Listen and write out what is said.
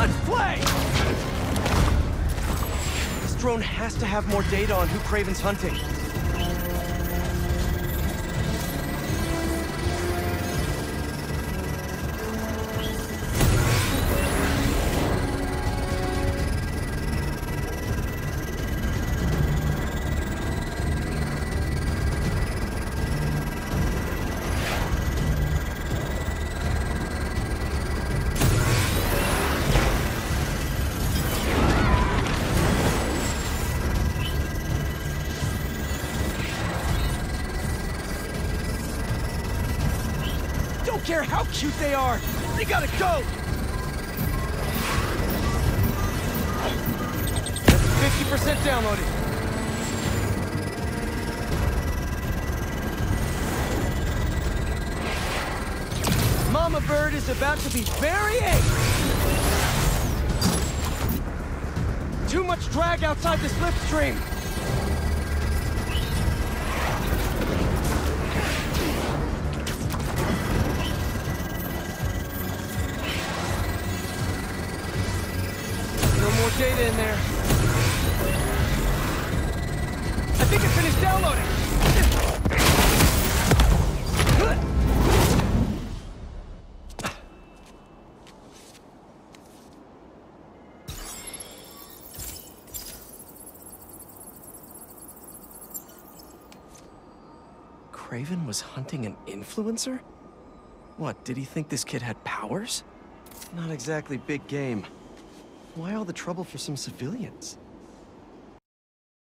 Let's play! This drone has to have more data on who Kraven's hunting. Don't care how cute they are! They gotta go! That's 50% downloaded. Mama Bird is about to be very angry! Too much drag outside the slipstream! Data in there. I think it finished downloading. Kraven was hunting an influencer? What, did he think this kid had powers? Not exactly big game. Why all the trouble for some civilians?